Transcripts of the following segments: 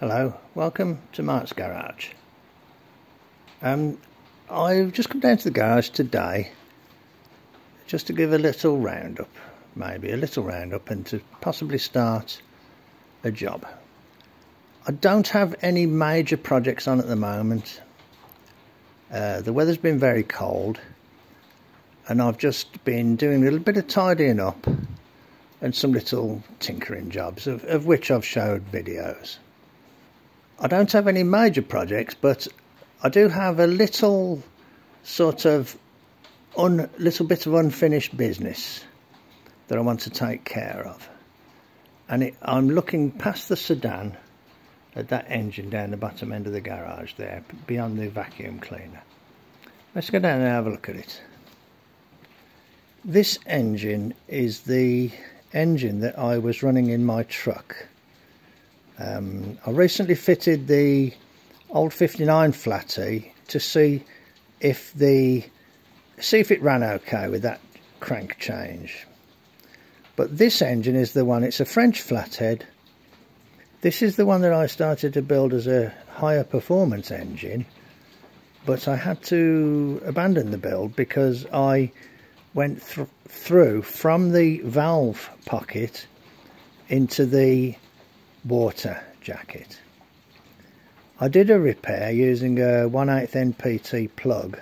Hello, welcome to Mart's Garage. Um, I've just come down to the garage today just to give a little roundup, maybe a little roundup, and to possibly start a job. I don't have any major projects on at the moment. Uh, the weather's been very cold, and I've just been doing a little bit of tidying up and some little tinkering jobs, of, of which I've showed videos. I don't have any major projects, but I do have a little sort of un, little bit of unfinished business that I want to take care of. And it, I'm looking past the sedan at that engine down the bottom end of the garage there, beyond the vacuum cleaner. Let's go down and have a look at it. This engine is the engine that I was running in my truck um, I recently fitted the old 59 flatty to see if the see if it ran okay with that crank change. But this engine is the one, it's a French flathead. This is the one that I started to build as a higher performance engine, but I had to abandon the build because I went th through from the valve pocket into the water jacket. I did a repair using a 1 8 NPT plug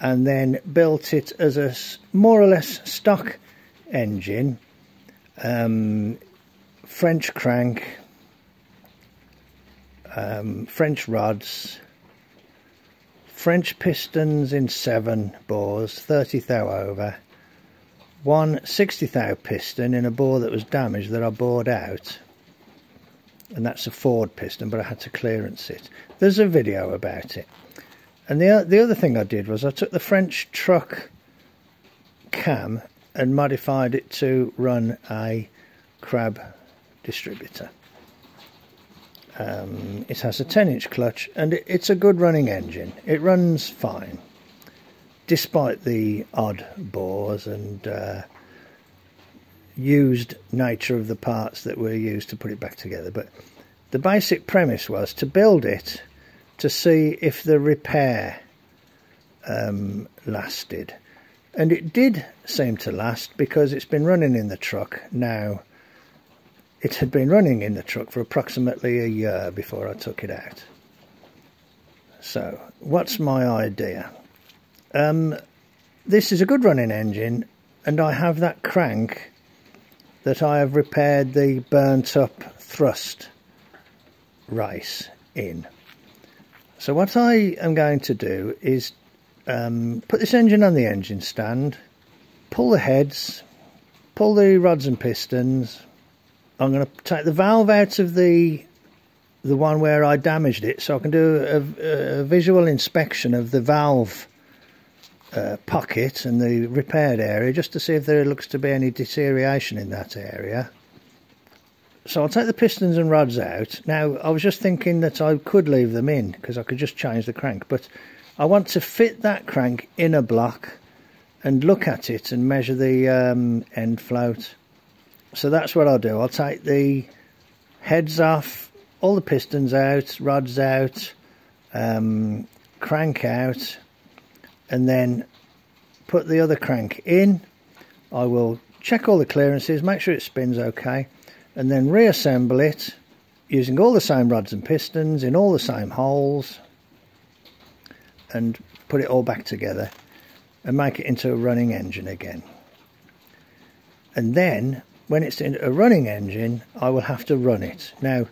and then built it as a more or less stock engine, um, French crank, um, French rods, French pistons in 7 bores, 30 thou over, one 60 thou piston in a bore that was damaged that I bored out. And that's a Ford piston but I had to clearance it. There's a video about it. And the, the other thing I did was I took the French truck cam and modified it to run a crab distributor. Um, it has a 10 inch clutch and it, it's a good running engine. It runs fine despite the odd bores and uh, used nature of the parts that were used to put it back together. But the basic premise was to build it to see if the repair um, lasted. And it did seem to last because it's been running in the truck now. It had been running in the truck for approximately a year before I took it out. So, what's my idea? Um, this is a good running engine and I have that crank that I have repaired the burnt up thrust face in. So what I am going to do is um, put this engine on the engine stand, pull the heads, pull the rods and pistons. I'm going to take the valve out of the the one where I damaged it so I can do a, a visual inspection of the valve uh, pocket and the repaired area just to see if there looks to be any deterioration in that area. So I'll take the pistons and rods out. Now, I was just thinking that I could leave them in because I could just change the crank, but I want to fit that crank in a block and look at it and measure the um, end float. So that's what I'll do. I'll take the heads off, all the pistons out, rods out, um, crank out, and then put the other crank in. I will check all the clearances, make sure it spins okay, and then reassemble it using all the same rods and pistons in all the same holes and put it all back together and make it into a running engine again. And then when it's in a running engine, I will have to run it. Now,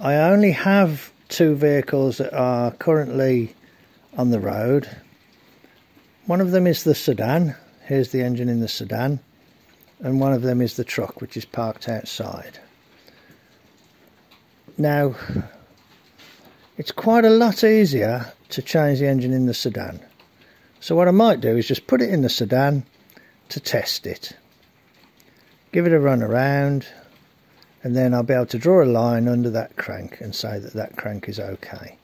I only have two vehicles that are currently on the road one of them is the sedan. Here's the engine in the sedan. And one of them is the truck, which is parked outside. Now, it's quite a lot easier to change the engine in the sedan. So what I might do is just put it in the sedan to test it. Give it a run around and then I'll be able to draw a line under that crank and say that that crank is okay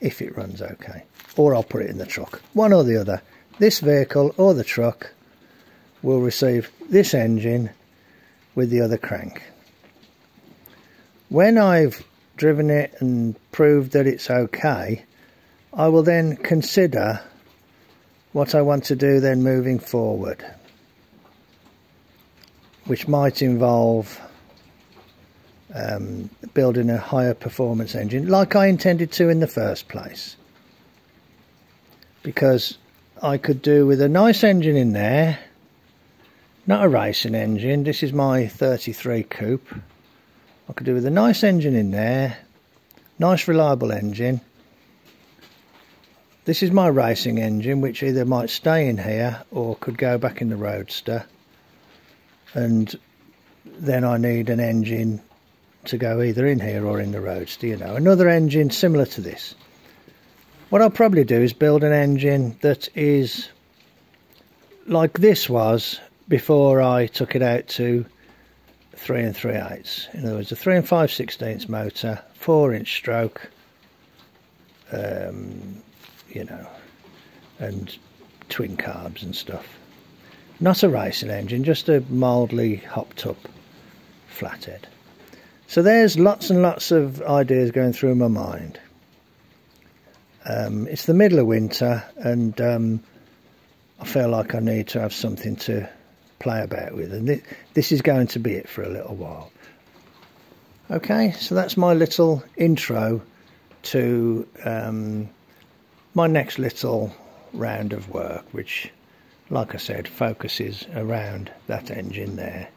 if it runs okay or I'll put it in the truck one or the other this vehicle or the truck will receive this engine with the other crank. when I've driven it and proved that it's okay, I will then consider what I want to do then moving forward, which might involve um, building a higher performance engine like I intended to in the first place. Because I could do with a nice engine in there, not a racing engine, this is my 33 coupe. I could do with a nice engine in there, nice reliable engine. This is my racing engine which either might stay in here or could go back in the Roadster and then I need an engine to go either in here or in the Roadster, you know. Another engine similar to this. What I'll probably do is build an engine that is like this was before I took it out to 3 and 3 eighths. In other words, a 3 and 5 sixteenths motor, 4 inch stroke, um, you know, and twin carbs and stuff. Not a racing engine, just a mildly hopped up flathead. So there's lots and lots of ideas going through my mind. Um, it's the middle of winter and um, I feel like I need to have something to play about with and th this is going to be it for a little while. Okay, so that's my little intro to um, my next little round of work which like I said focuses around that engine there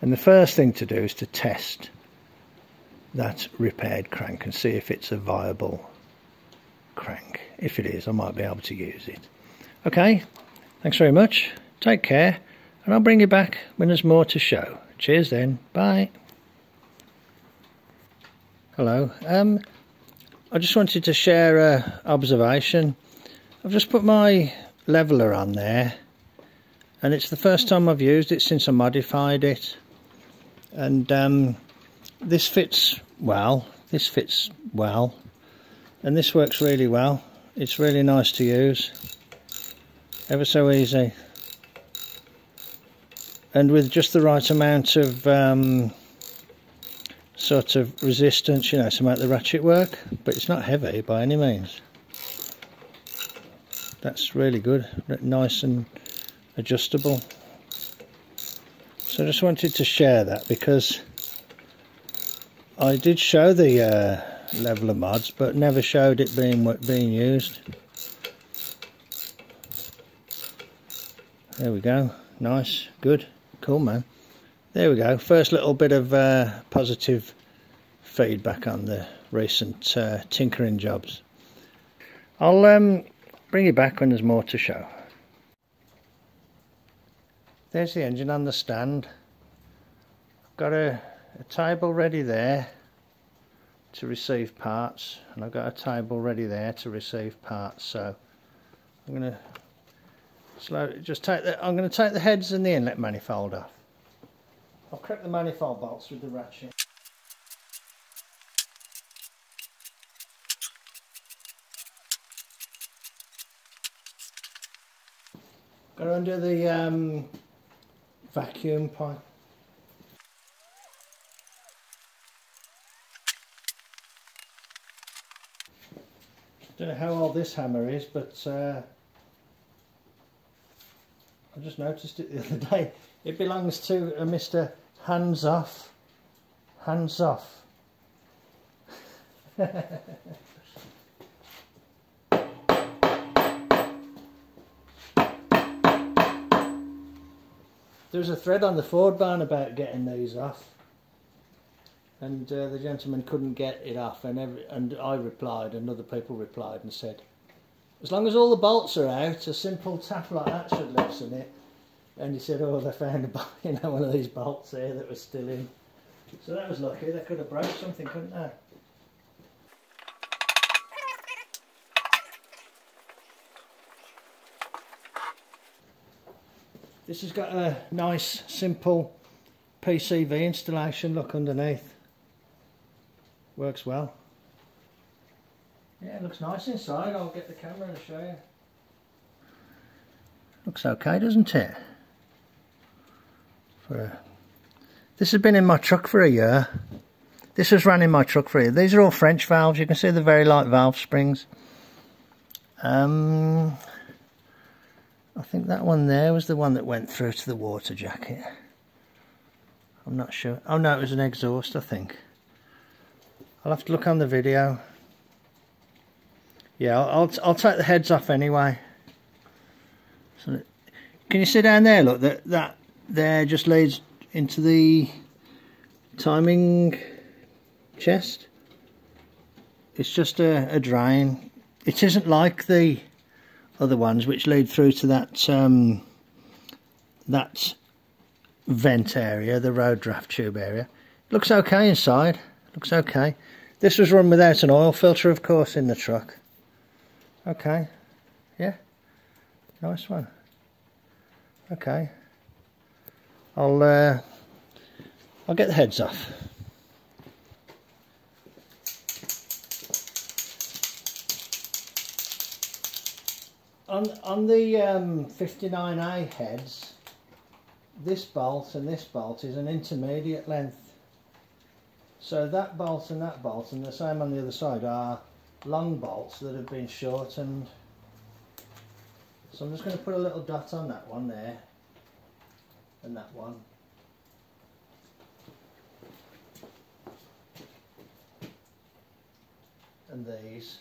and the first thing to do is to test that repaired crank and see if it's a viable crank. If it is, I might be able to use it. Okay, thanks very much. Take care, and I'll bring you back when there's more to show. Cheers then. Bye. Hello. Um, I just wanted to share a observation. I've just put my leveler on there, and it's the first time I've used it since I modified it. And um, this fits well this fits well and this works really well. It's really nice to use. Ever so easy. And with just the right amount of um, sort of resistance you know to make the ratchet work. But it's not heavy by any means. That's really good. Nice and adjustable. So I just wanted to share that because I did show the uh, leveler mods, but never showed it being being used. There we go. Nice, good, cool, man. There we go. First little bit of uh, positive feedback on the recent uh, tinkering jobs. I'll um, bring you back when there's more to show. There's the engine on the stand. Got a a table ready there to receive parts and I've got a table ready there to receive parts so I'm going to slowly just take the I'm going to take the heads and the inlet manifold off I'll crack the manifold bolts with the ratchet. Got to undo the um, vacuum pipe Don't know how old this hammer is, but uh, I just noticed it the other day. It belongs to a Mr. Hands Off. Hands Off. There's a thread on the Ford barn about getting these off and uh, the gentleman couldn't get it off and every, and I replied and other people replied and said as long as all the bolts are out a simple tap like that should loosen it. And he said oh they found a you know one of these bolts there that was still in. So that was lucky. They could have broke something couldn't they? This has got a nice simple PCV installation look underneath works well. Yeah, it looks nice inside. I'll get the camera and show you. Looks okay, doesn't it? For a... This has been in my truck for a year. This was run in my truck for you. These are all French valves. You can see the very light valve springs. Um, I think that one there was the one that went through to the water jacket. I'm not sure. Oh no, it was an exhaust, I think. I'll have to look on the video. Yeah, I'll, I'll, I'll take the heads off anyway. So, can you see down there? Look, that that there just leads into the timing chest. It's just a, a drain. It isn't like the other ones which lead through to that um, that vent area, the road draft tube area. Looks okay inside. Looks okay. This was run without an oil filter, of course, in the truck. Okay. Yeah. Nice one. Okay. I'll uh, I'll get the heads off. On on the um, 59A heads, this bolt and this bolt is an intermediate length. So that bolt and that bolt and the same on the other side are long bolts that have been shortened. So I'm just going to put a little dot on that one there and that one. And these.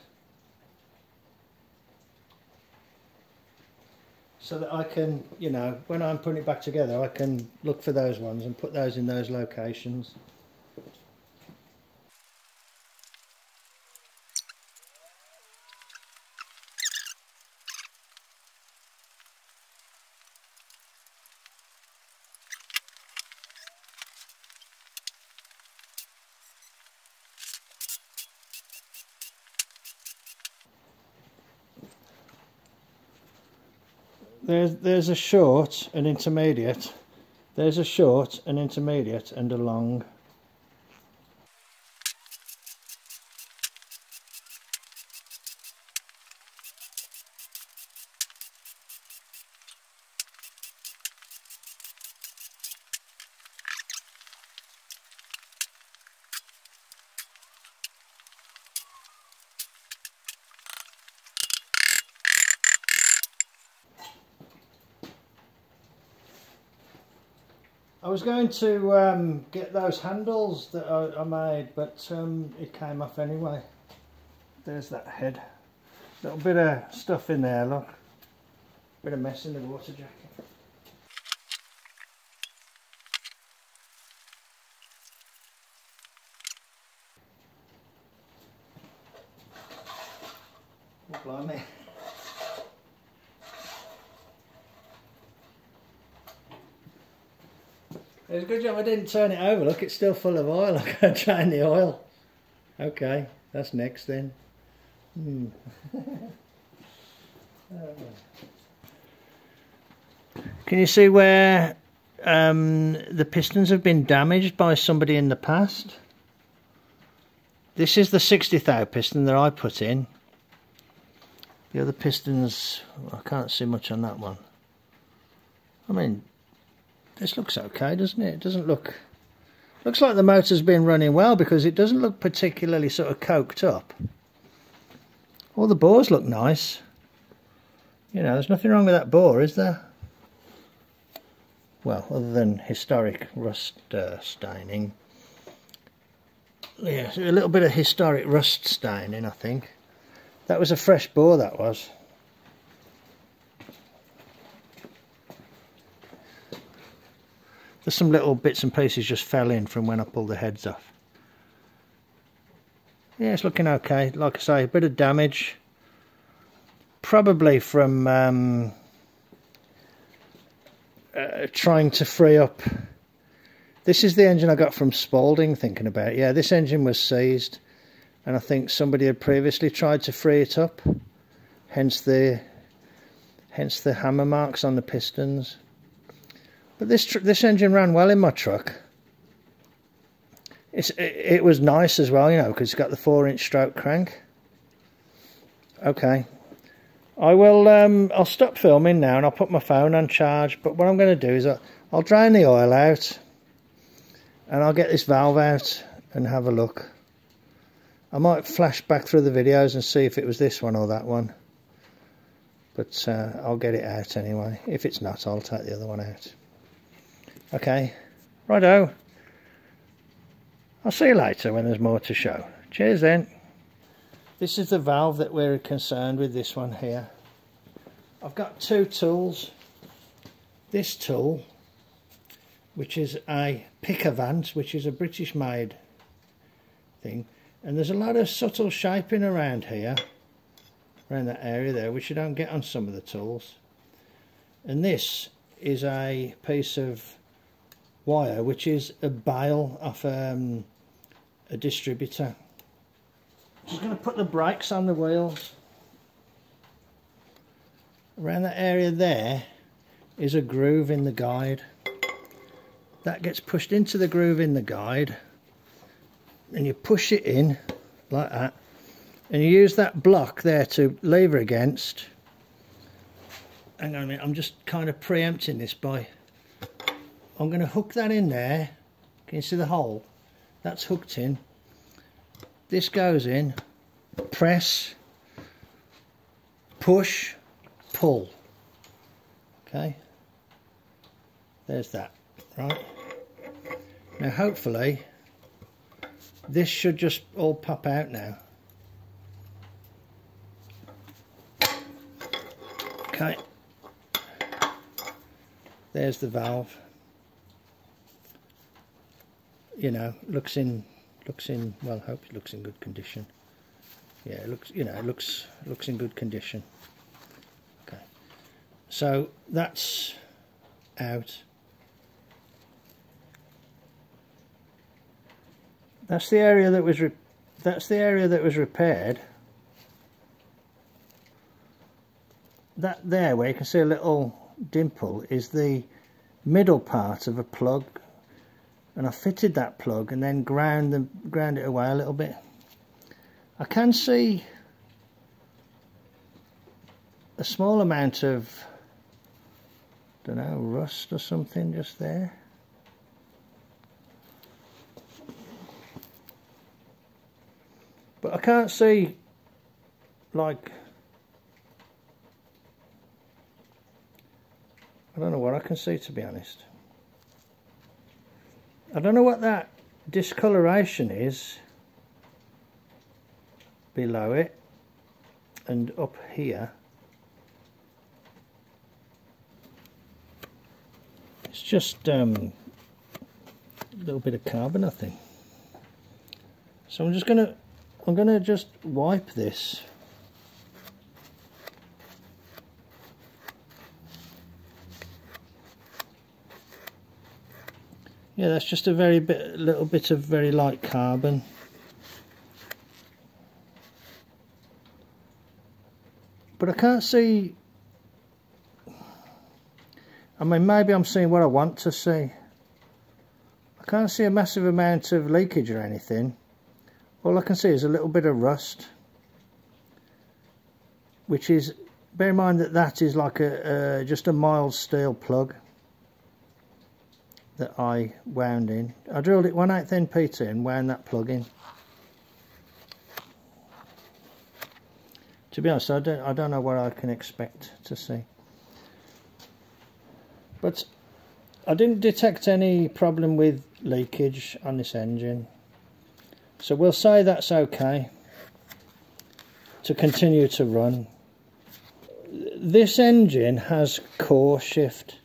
So that I can, you know, when I'm putting it back together, I can look for those ones and put those in those locations. There's there's a short, an intermediate. There's a short, an intermediate, and a long. I was going to um, get those handles that I, I made, but um, it came off anyway. There's that head. Little bit of stuff in there, look. Bit of mess in the water jacket. Oh, blimey. It's a good job I didn't turn it over. Look, it's still full of oil. I can't drain the oil. Okay, that's next then. Hmm. Can you see where um, the pistons have been damaged by somebody in the past? This is the 60 thou piston that I put in. The other pistons, I can't see much on that one. I mean, this looks okay, doesn't it? It doesn't look... Looks like the motor's been running well because it doesn't look particularly sort of coked up. All the bores look nice. You know, there's nothing wrong with that bore, is there? Well, other than historic rust uh, staining. Yeah, a little bit of historic rust staining, I think. That was a fresh bore, that was. Some little bits and pieces just fell in from when I pulled the heads off. Yeah, it's looking okay. Like I say, a bit of damage. Probably from um, uh, trying to free up. This is the engine I got from Spalding, thinking about. Yeah, this engine was seized. And I think somebody had previously tried to free it up. Hence the, hence the hammer marks on the pistons. But this this engine ran well in my truck. It's, it, it was nice as well, you know, because it's got the four inch stroke crank. Okay. I will, um, I'll stop filming now and I'll put my phone on charge. But what I'm going to do is I'll, I'll drain the oil out and I'll get this valve out and have a look. I might flash back through the videos and see if it was this one or that one. But uh, I'll get it out anyway. If it's not, I'll take the other one out. Okay, righto. I'll see you later when there's more to show. Cheers then. This is the valve that we're concerned with, this one here. I've got two tools. This tool, which is a Pickavant, which is a British made thing. And there's a lot of subtle shaping around here, around that area there, which you don't get on some of the tools. And this is a piece of wire, which is a bale off um, a distributor. Just going to put the brakes on the wheels. Around that area there is a groove in the guide. That gets pushed into the groove in the guide and you push it in like that and you use that block there to lever against. Hang on a minute, I'm just kind of preempting this by I'm going to hook that in there. Can you see the hole? That's hooked in. This goes in. Press. Push. Pull. Okay. There's that. Right. Now hopefully this should just all pop out now. Okay. There's the valve you know, looks in, looks in, well, I hope it looks in good condition. Yeah, it looks, you know, it looks, looks in good condition. Okay, so that's out. That's the area that was, that's the area that was repaired. That there, where you can see a little dimple, is the middle part of a plug and I fitted that plug and then ground the ground it away a little bit. I can see a small amount of don't know rust or something just there. But I can't see like I don't know what I can see to be honest I don't know what that discoloration is below it and up here. It's just um, a little bit of carbon I think. So I'm just gonna I'm gonna just wipe this yeah that's just a very bit little bit of very light carbon. But I can't see I mean maybe I'm seeing what I want to see. I can't see a massive amount of leakage or anything. All I can see is a little bit of rust which is bear in mind that that is like a uh, just a mild steel plug that I wound in. I drilled it 1 8 NPT and wound that plug in. To be honest, I don't, I don't know what I can expect to see. But I didn't detect any problem with leakage on this engine. So we'll say that's okay to continue to run. This engine has core shift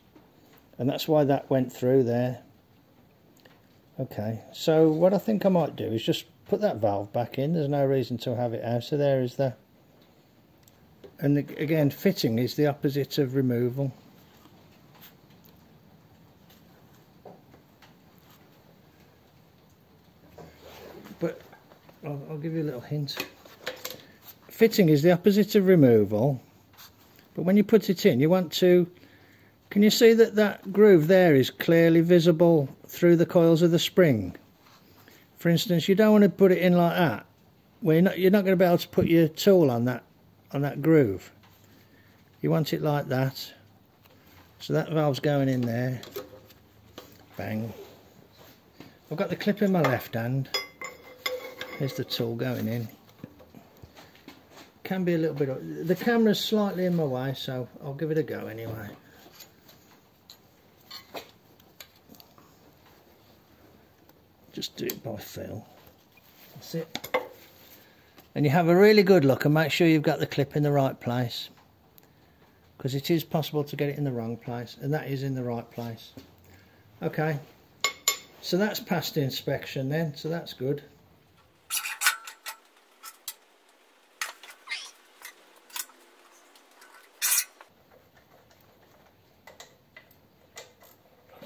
and that's why that went through there. Okay so what I think I might do is just put that valve back in. There's no reason to have it out. So there is the and again fitting is the opposite of removal. But I'll, I'll give you a little hint. Fitting is the opposite of removal but when you put it in you want to can you see that that groove there is clearly visible through the coils of the spring? For instance, you don't want to put it in like that. Where you're not, you're not going to be able to put your tool on that on that groove. You want it like that. So that valve's going in there. Bang. I've got the clip in my left hand. There's the tool going in. Can be a little bit... Of the camera's slightly in my way, so I'll give it a go anyway. Just do it by feel. That's it. And you have a really good look and make sure you've got the clip in the right place. Because it is possible to get it in the wrong place, and that is in the right place. Okay, so that's past inspection then, so that's good.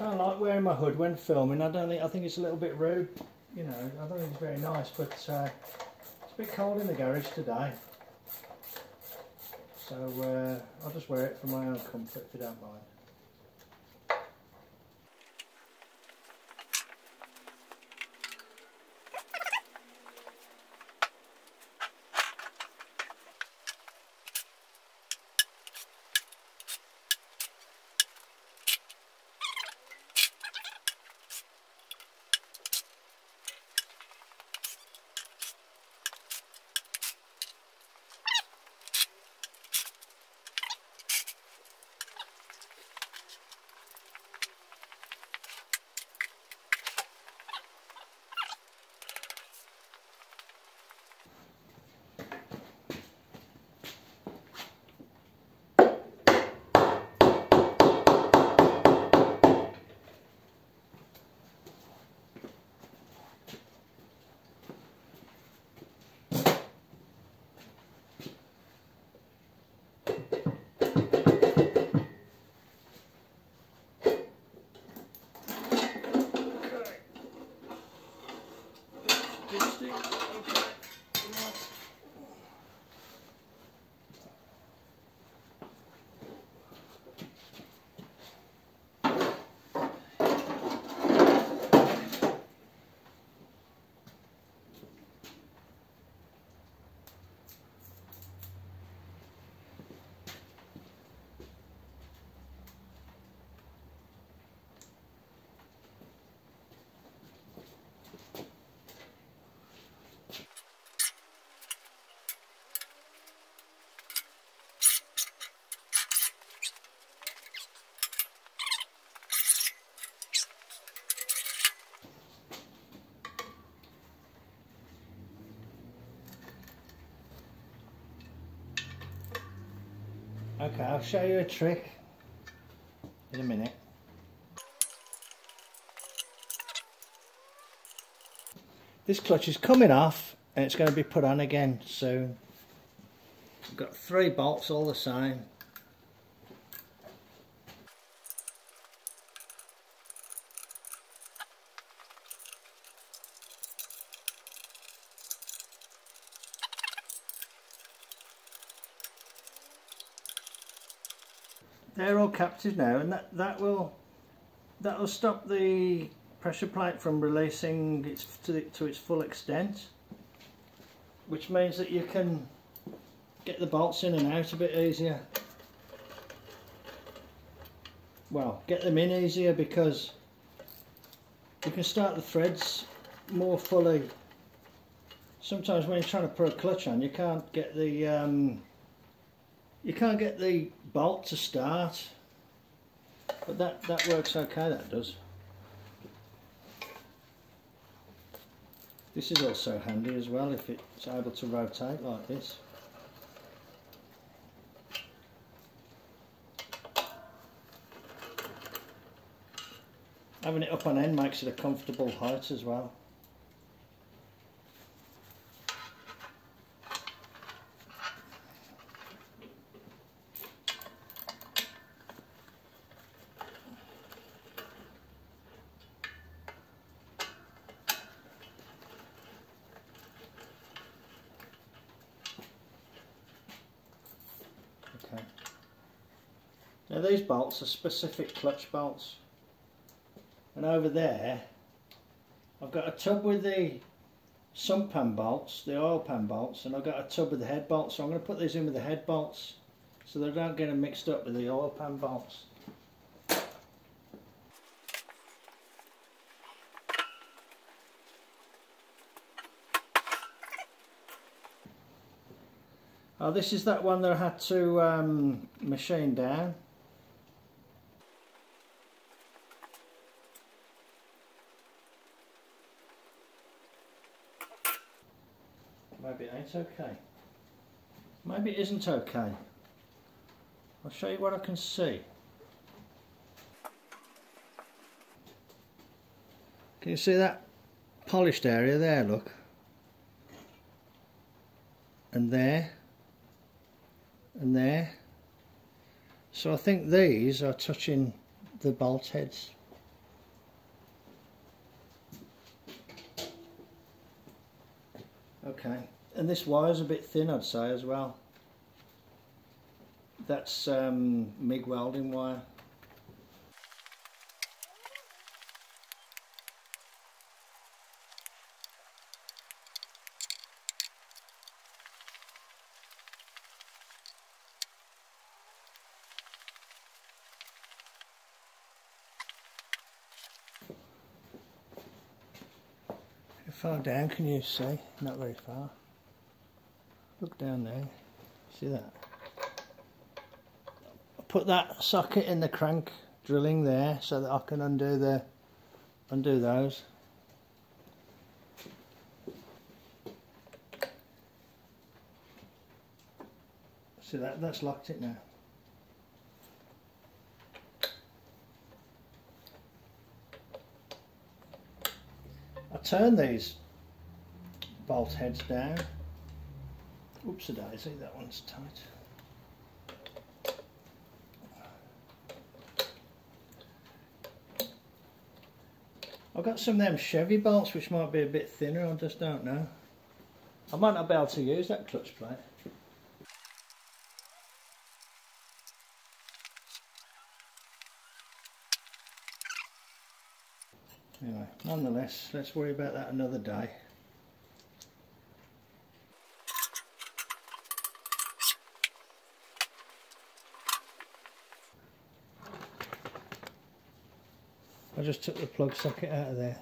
I don't like wearing my hood when filming. I don't think I think it's a little bit rude. You know, I don't think it's very nice, but uh, it's a bit cold in the garage today. So uh, I'll just wear it for my own comfort if you don't mind. Okay, I'll show you a trick in a minute. This clutch is coming off and it's going to be put on again soon. I've got three bolts all the same. They're all captive now and that, that will that will stop the pressure plate from releasing its to, the, to its full extent which means that you can get the bolts in and out a bit easier. Well get them in easier because you can start the threads more fully. Sometimes when you're trying to put a clutch on you can't get the um, you can't get the bolt to start, but that, that works okay, that does. This is also handy as well if it's able to rotate like this. Having it up on end makes it a comfortable height as well. Now these bolts are specific clutch bolts. And over there, I've got a tub with the sump pan bolts, the oil pan bolts, and I've got a tub with the head bolts. So I'm going to put these in with the head bolts so they don't get them mixed up with the oil pan bolts. Oh, this is that one that I had to um, machine down. Maybe it ain't okay. Maybe it isn't okay. I'll show you what I can see. Can you see that polished area there, look? And there. And there. So I think these are touching the bolt heads. Okay, and this wire's a bit thin I'd say as well. That's um, MIG welding wire. How far down can you see? Not very far. Look down there. See that? Put that socket in the crank drilling there so that I can undo the undo those. See that that's locked it now. I turn these bolt heads down. Oops daisy, that one's tight. I've got some of them Chevy bolts which might be a bit thinner, I just don't know. I might not be able to use that clutch plate. Anyway, nonetheless, let's worry about that another day. Just took the plug socket out of there.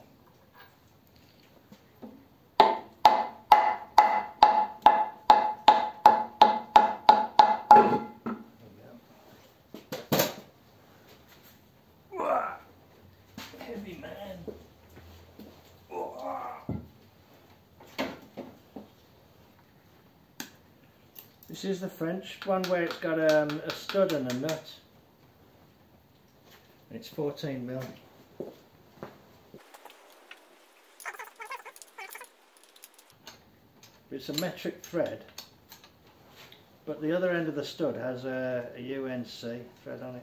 This is the French one where it's got um, a stud and a nut. And it's 14 mil. It's a metric thread, but the other end of the stud has a, a UNC thread on it.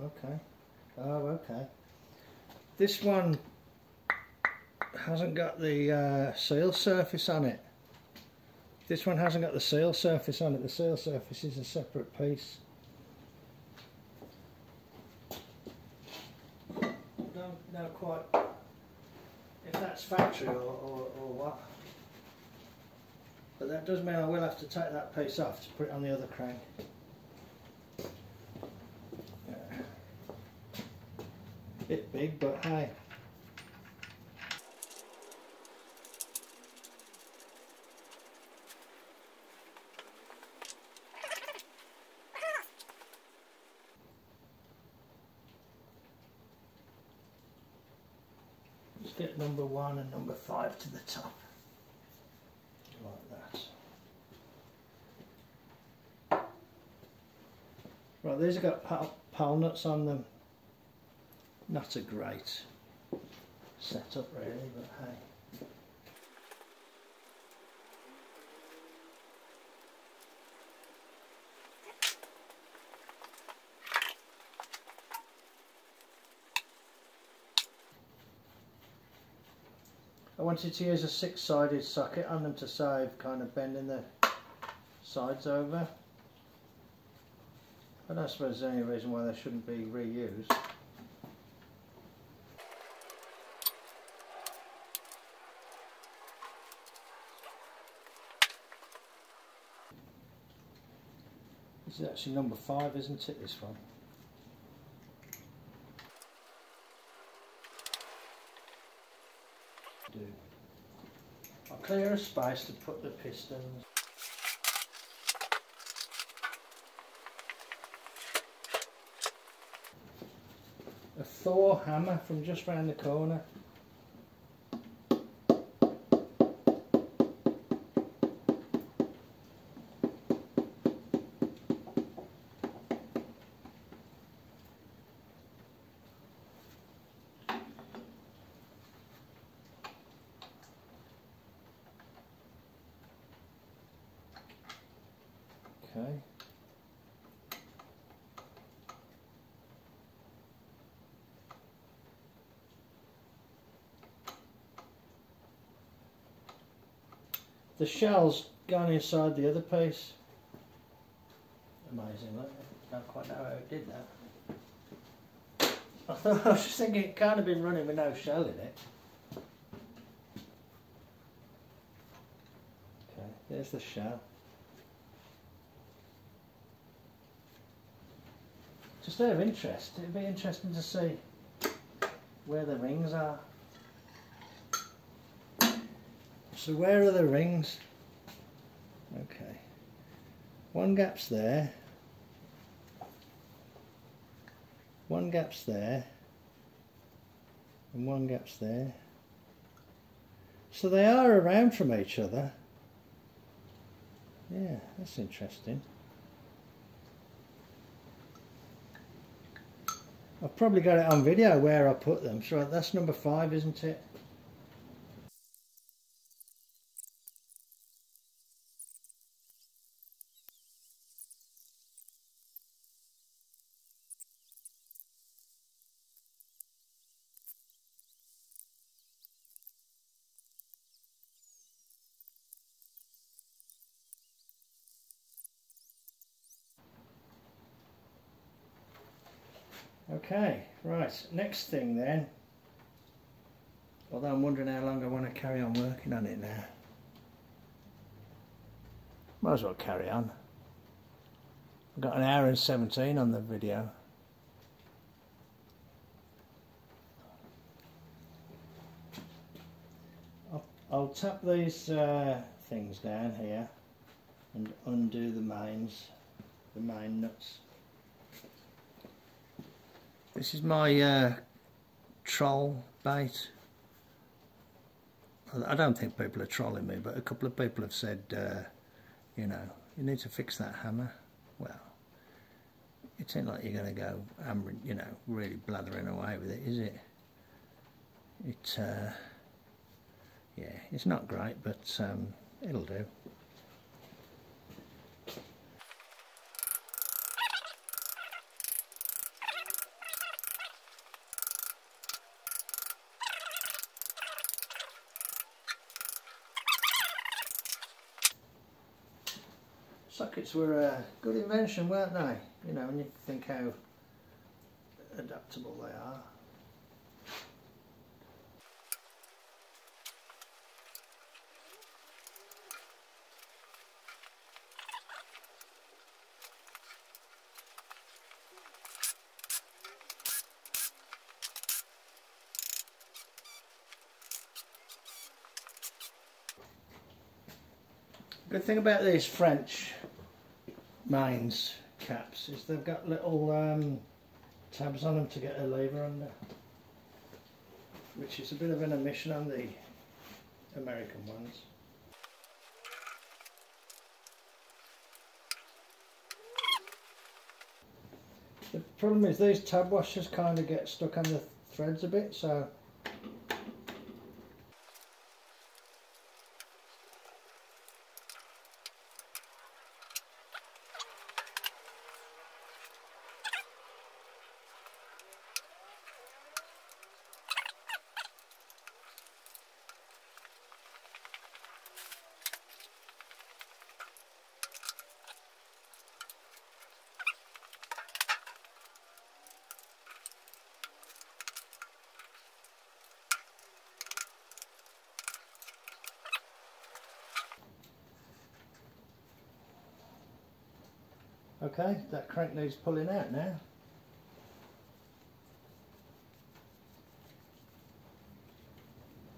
Okay. Oh, okay. This one hasn't got the uh, seal surface on it. This one hasn't got the seal surface on it. The seal surface is a separate piece. Don't know quite if that's factory or, or, or what. But that does mean I will have to take that piece off to put it on the other crank. Bit big, but. Let's get number one and number five to the top. Like that. Right, these have got pal, pal nuts on them not a great setup really, but hey. I wanted to use a six-sided socket on them to save kind of bending the sides over. But I suppose there's any reason why they shouldn't be reused. This is actually number five, isn't it, this one? I'll clear a space to put the pistons. A Thor hammer from just round the corner. Okay. The shell's gone inside the other piece. Amazing, look. I don't quite know how it did that. I thought I was just thinking it can't have been running with no shell in it. Okay, there's the shell. Just of interest, it'd be interesting to see where the rings are. So where are the rings? Okay. One gap's there. One gap's there. And one gap's there. So they are around from each other. Yeah, that's interesting. I've probably got it on video where I put them. So that's number five, isn't it? Okay, right, next thing then. Although I'm wondering how long I want to carry on working on it now. Might as well carry on. I've got an hour and 17 on the video. I'll, I'll tap these uh, things down here and undo the mains, the main nuts. This is my uh, troll bait. I don't think people are trolling me, but a couple of people have said, uh, you know, you need to fix that hammer. Well, it ain't like you're going to go, hammering, you know, really blathering away with it, is it? It, uh, yeah, it's not great, but um, it'll do. Sockets were a good invention, weren't they? You know, when you think how adaptable they are. Good thing about these French mains caps is they've got little um, tabs on them to get a lever under which is a bit of an omission on the American ones. The problem is these tab washers kind of get stuck on the threads a bit so Okay, that crank needs pulling out now.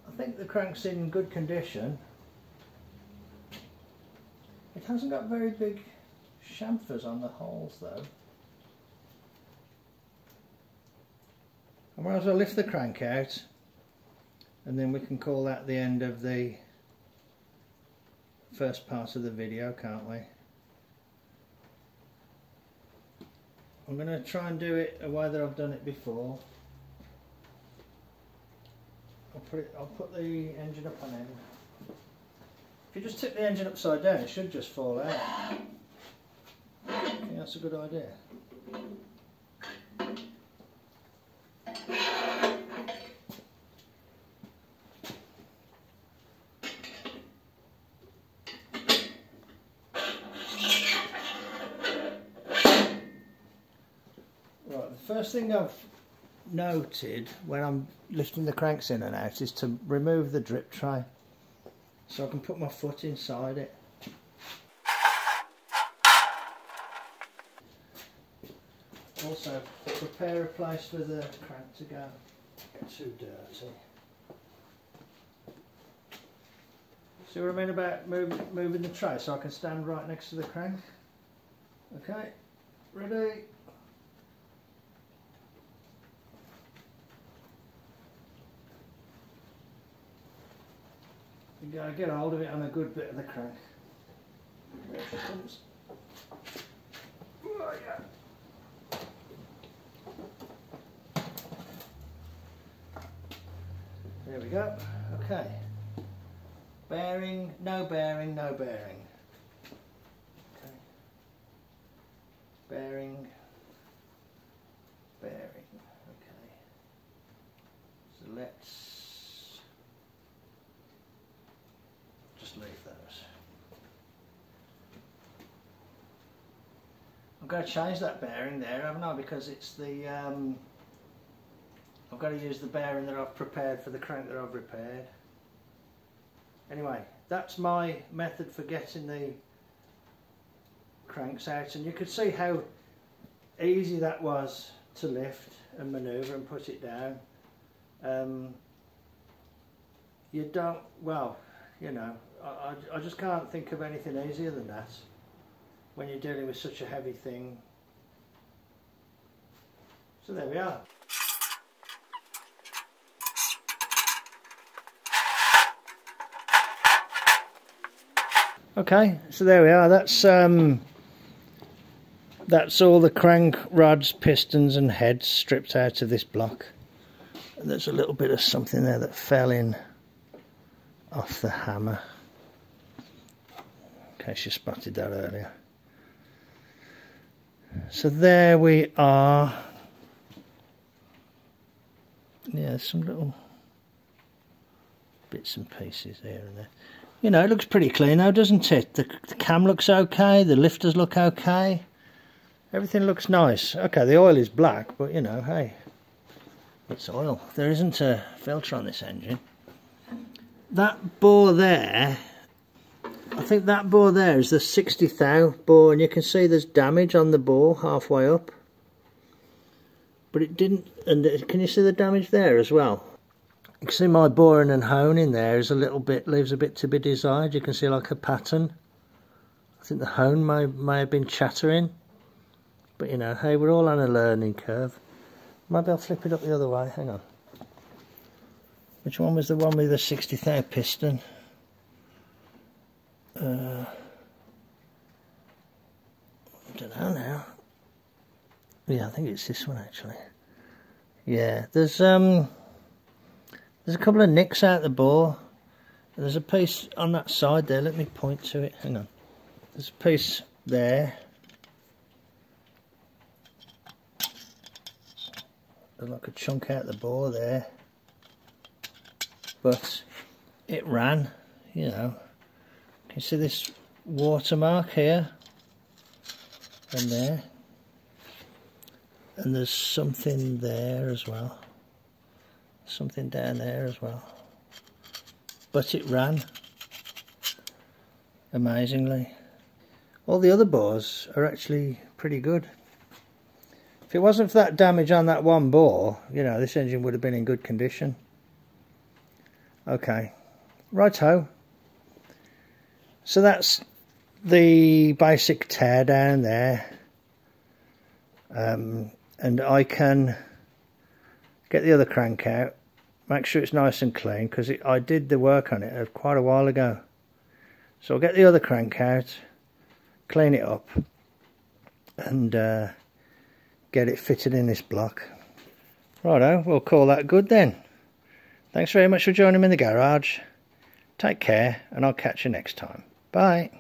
I think the crank's in good condition. It hasn't got very big chamfers on the holes though. I might as well lift the crank out and then we can call that the end of the first part of the video, can't we? I'm going to try and do it a way that I've done it before. I'll put it. I'll put the engine up on end. If you just tip the engine upside down, it should just fall out. That's a good idea. Right, the first thing I've noted when I'm lifting the cranks in and out is to remove the drip tray so I can put my foot inside it. Also prepare a place for the crank to go. Get too dirty. See what I mean about move, moving the tray so I can stand right next to the crank? Okay, ready? Gotta get hold of it on a good bit of the crank. There she comes. Oh, yeah. There we go. Okay. Bearing, no bearing, no bearing. Okay. Bearing, bearing. Okay. So let's just leave those. Going to change that bearing there, haven't I? Because it's the um, I've got to use the bearing that I've prepared for the crank that I've repaired. Anyway, that's my method for getting the cranks out and you could see how easy that was to lift and manoeuvre and put it down. Um, you don't, well, you know, I, I just can't think of anything easier than that when you're dealing with such a heavy thing. So there we are. Okay, so there we are. That's um, that's all the crank rods, pistons, and heads stripped out of this block. And there's a little bit of something there that fell in off the hammer. In case you spotted that earlier. So there we are. Yeah, some little bits and pieces here and there. You know, it looks pretty clean now, doesn't it? The, the cam looks okay, the lifters look okay. Everything looks nice. Okay, the oil is black, but you know, hey, it's oil. There isn't a filter on this engine. That bore there, I think that bore there is the 60 thou bore, and you can see there's damage on the bore halfway up. But it didn't, and uh, can you see the damage there as well? You can see my boring and honing there is a little bit, leaves a bit to be desired. You can see like a pattern. I think the hone may, may have been chattering. But you know, hey, we're all on a learning curve. Maybe I'll flip it up the other way. Hang on. Which one was the one with the 60 thou piston? Uh, I don't know now. Yeah, I think it's this one actually. Yeah, there's um there's a couple of nicks out the bore. There's a piece on that side there. Let me point to it. Hang on. There's a piece there. There's like a chunk out the bore there. But it ran, you know. Can you see this watermark here? And there. And there's something there as well something down there as well but it ran amazingly all the other bores are actually pretty good. If it wasn't for that damage on that one bore, you know, this engine would have been in good condition. Okay, righto. So that's the basic tear down there. Um, and I can get the other crank out, make sure it's nice and clean because I did the work on it quite a while ago. So I'll get the other crank out, clean it up and uh, get it fitted in this block. Righto, we'll call that good then. Thanks very much for joining me in the garage. Take care and I'll catch you next time. Bye.